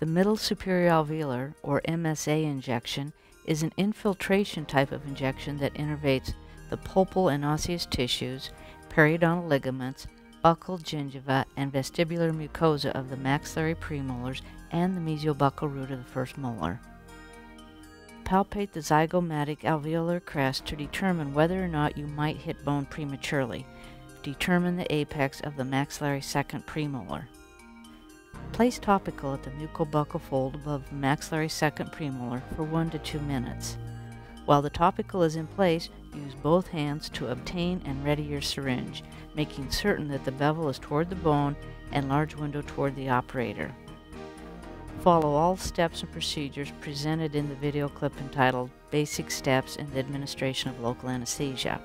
The middle superior alveolar, or MSA injection, is an infiltration type of injection that innervates the pulpal and osseous tissues, periodontal ligaments, buccal gingiva, and vestibular mucosa of the maxillary premolars and the mesiobuccal root of the first molar. Palpate the zygomatic alveolar crest to determine whether or not you might hit bone prematurely. Determine the apex of the maxillary second premolar. Place topical at the mucobuccal fold above the maxillary second premolar for 1 to 2 minutes. While the topical is in place, use both hands to obtain and ready your syringe, making certain that the bevel is toward the bone and large window toward the operator. Follow all steps and procedures presented in the video clip entitled Basic Steps in the Administration of Local Anesthesia.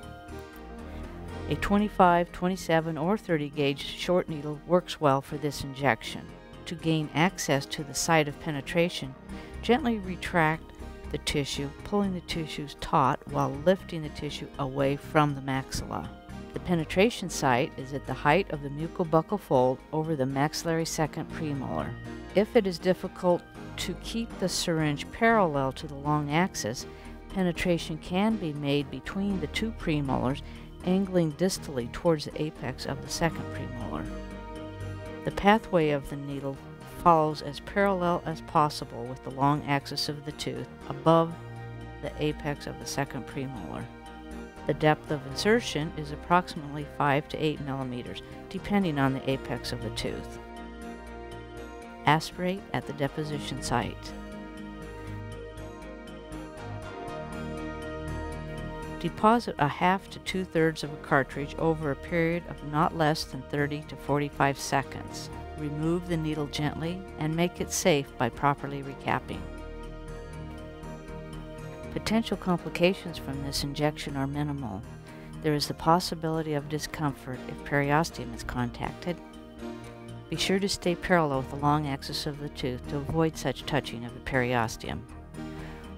A 25, 27, or 30 gauge short needle works well for this injection. To gain access to the site of penetration, gently retract the tissue, pulling the tissues taut while lifting the tissue away from the maxilla. The penetration site is at the height of the mucobuccal fold over the maxillary second premolar. If it is difficult to keep the syringe parallel to the long axis, penetration can be made between the two premolars, angling distally towards the apex of the second premolar. The pathway of the needle follows as parallel as possible with the long axis of the tooth above the apex of the second premolar. The depth of insertion is approximately 5 to 8 millimeters, depending on the apex of the tooth. Aspirate at the deposition site. Deposit a half to two thirds of a cartridge over a period of not less than 30 to 45 seconds. Remove the needle gently and make it safe by properly recapping. Potential complications from this injection are minimal. There is the possibility of discomfort if periosteum is contacted. Be sure to stay parallel with the long axis of the tooth to avoid such touching of the periosteum.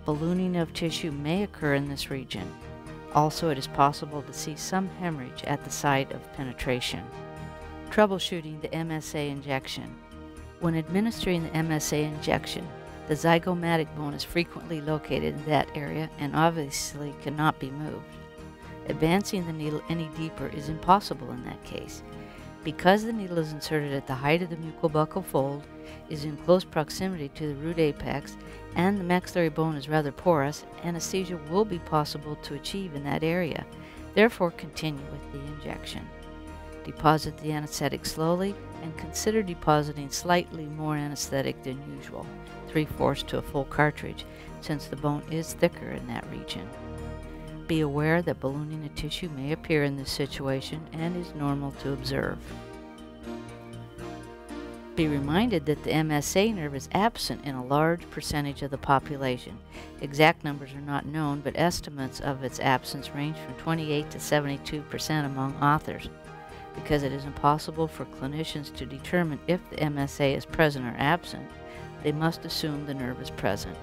Ballooning of tissue may occur in this region. Also, it is possible to see some hemorrhage at the site of penetration. Troubleshooting the MSA injection. When administering the MSA injection, the zygomatic bone is frequently located in that area and obviously cannot be moved. Advancing the needle any deeper is impossible in that case. Because the needle is inserted at the height of the mucobuccal fold, is in close proximity to the root apex, and the maxillary bone is rather porous, anesthesia will be possible to achieve in that area. Therefore, continue with the injection. Deposit the anesthetic slowly and consider depositing slightly more anesthetic than usual, 3 fourths to a full cartridge, since the bone is thicker in that region. Be aware that ballooning of tissue may appear in this situation and is normal to observe. Be reminded that the MSA nerve is absent in a large percentage of the population. Exact numbers are not known, but estimates of its absence range from 28 to 72 percent among authors. Because it is impossible for clinicians to determine if the MSA is present or absent, they must assume the nerve is present.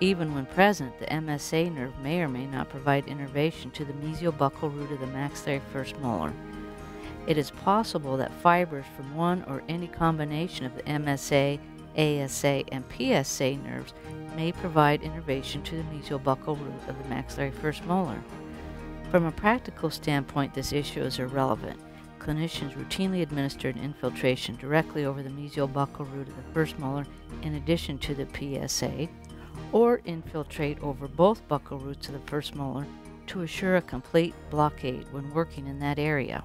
Even when present, the MSA nerve may or may not provide innervation to the mesiobuccal root of the maxillary first molar. It is possible that fibers from one or any combination of the MSA, ASA, and PSA nerves may provide innervation to the mesiobuccal root of the maxillary first molar. From a practical standpoint, this issue is irrelevant clinicians routinely administer an infiltration directly over the mesiobuccal root of the first molar in addition to the PSA, or infiltrate over both buccal roots of the first molar to assure a complete blockade when working in that area.